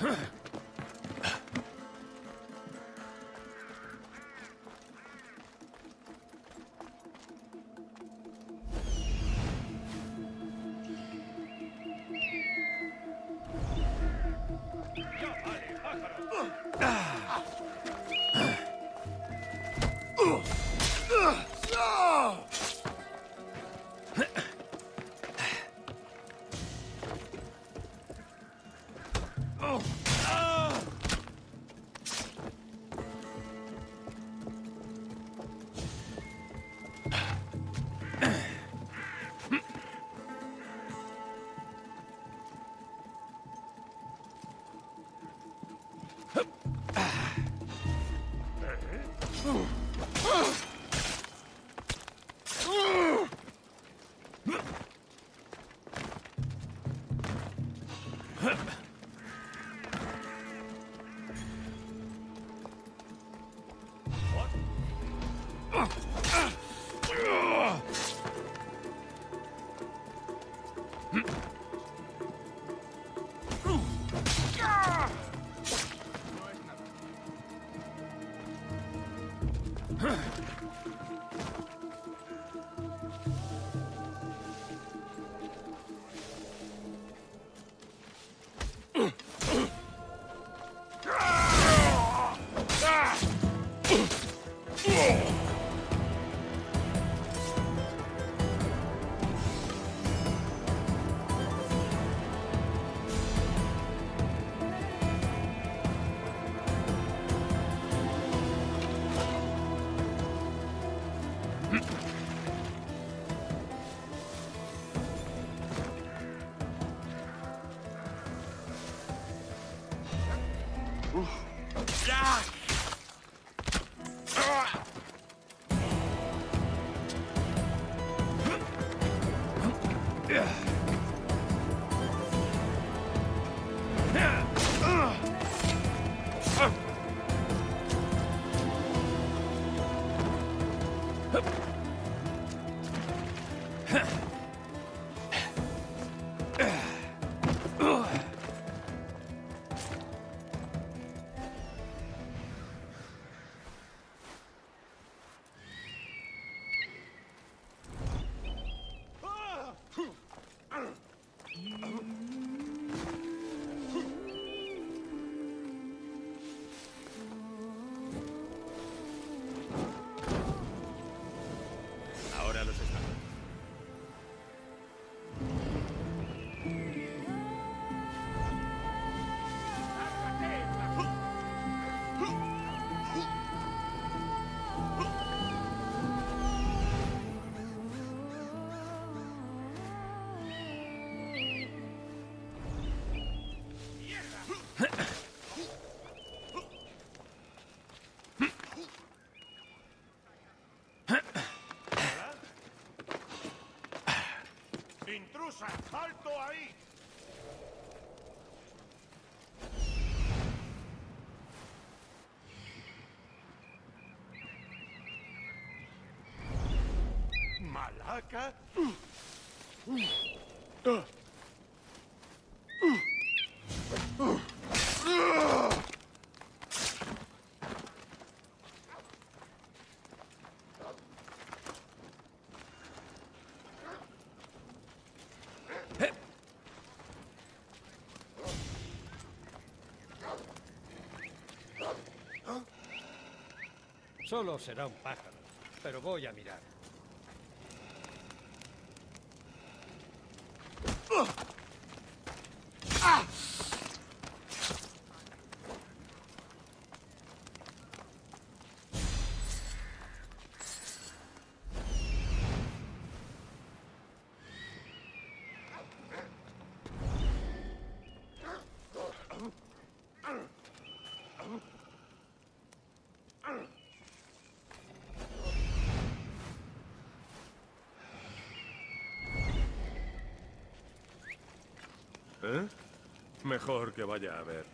Huh. go! Huh. Ahora Solo será un pájaro, pero voy a mirar. ¿Eh? Mejor que vaya a ver.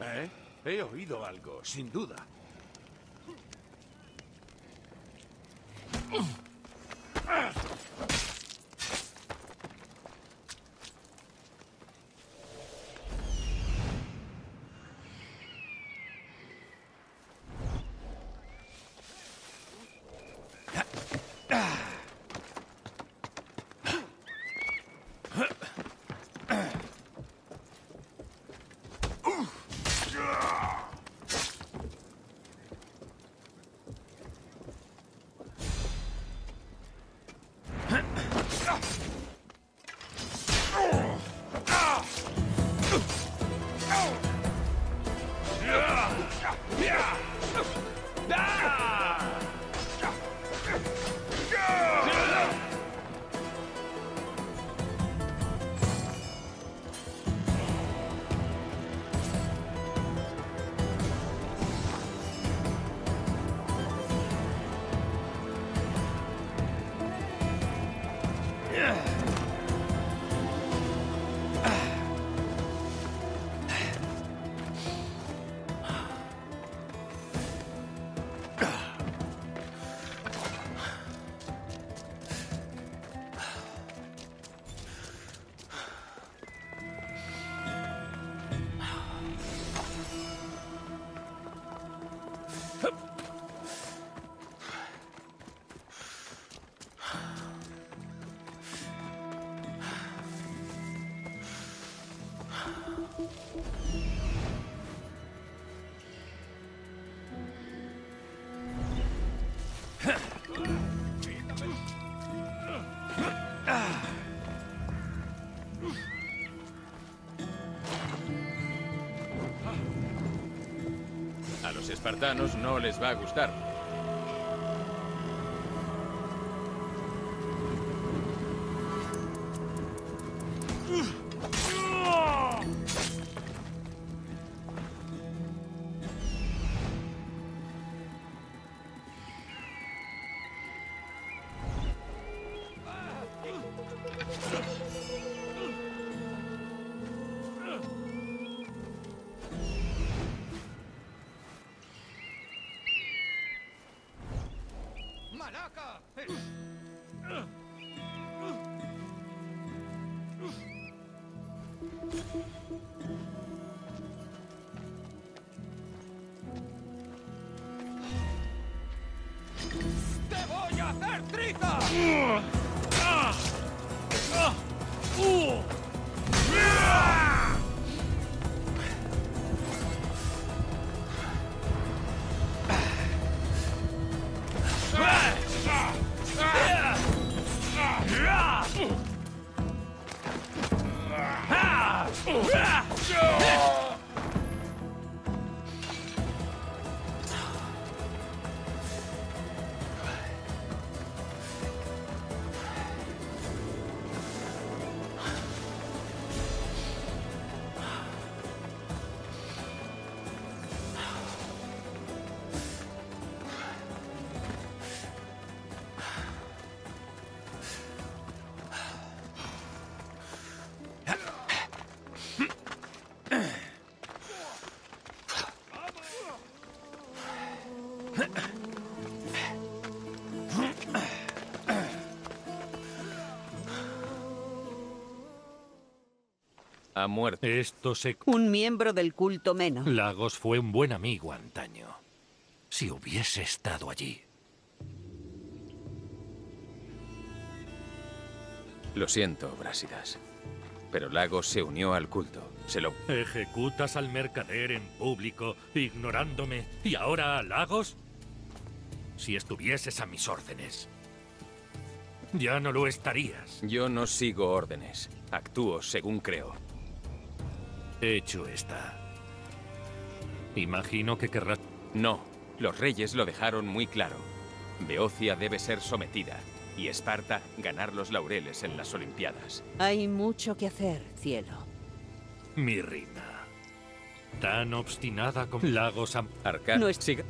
¿Eh? He oído algo, sin duda. A los espartanos no les va a gustar. ¡Te voy a hacer triza! Ha muerto. Esto se... Un miembro del culto Meno. Lagos fue un buen amigo antaño. Si hubiese estado allí. Lo siento, Brásidas. Pero Lagos se unió al culto. Se lo... ¿Ejecutas al mercader en público, ignorándome, y ahora a Lagos? Si estuvieses a mis órdenes. Ya no lo estarías. Yo no sigo órdenes. Actúo según creo. Hecho está. Imagino que querrás... No, los reyes lo dejaron muy claro. Beocia debe ser sometida y Esparta ganar los laureles en las Olimpiadas. Hay mucho que hacer, cielo. Mi reina. Tan obstinada como Lagos... am- Arca... No es- siga-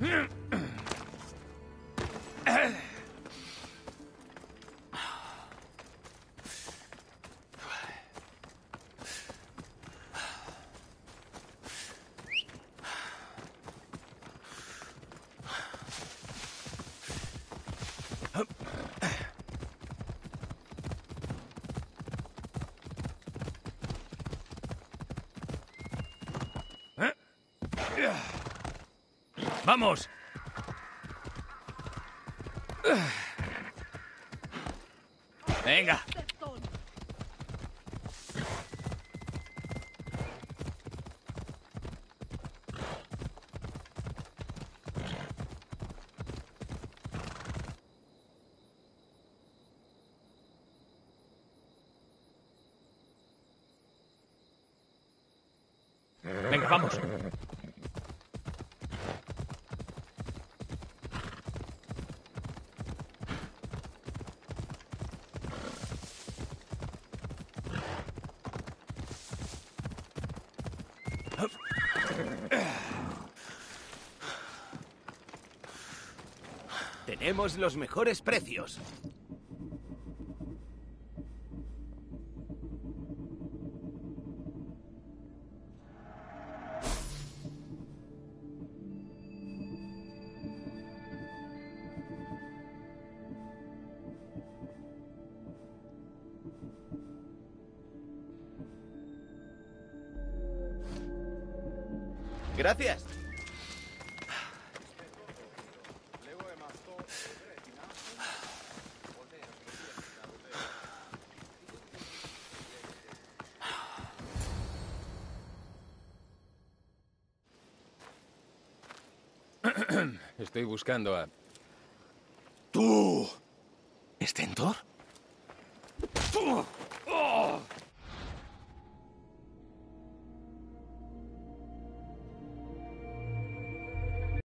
Hmm. ¡Vamos! Venga. Venga, vamos. Tenemos los mejores precios. Estoy buscando a...